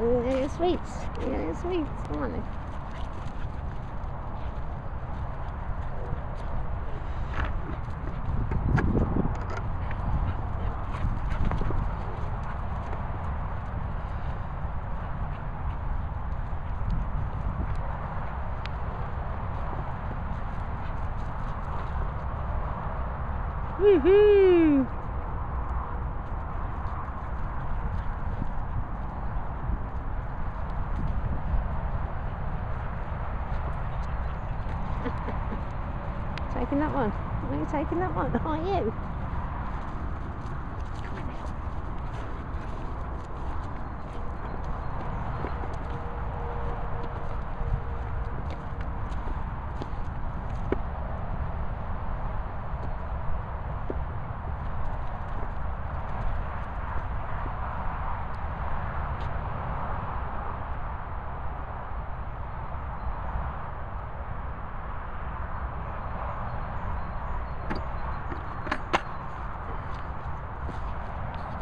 yeah, sweets. Yeah, sweets. Come on then. Woohoo! Taking that one? Are you taking that one? Are you?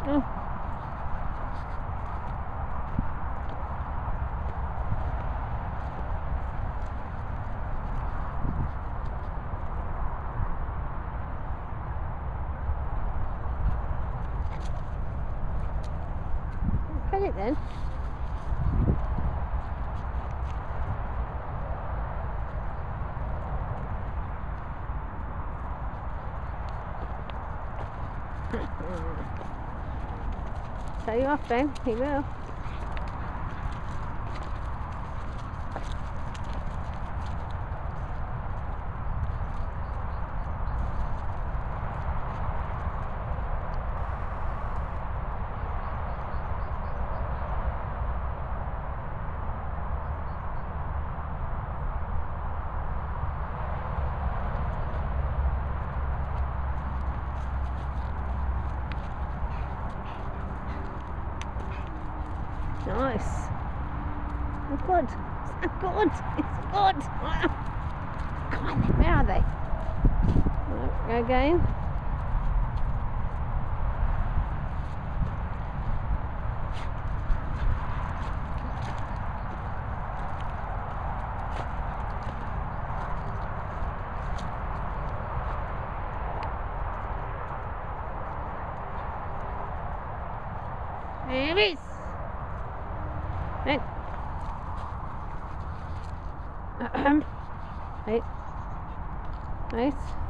Oh. Cut it then. Tell you off then, he will. Nice. Oh, good. So oh, good. It's good. Then, where are they? Go again. It is. Right. Right. Right.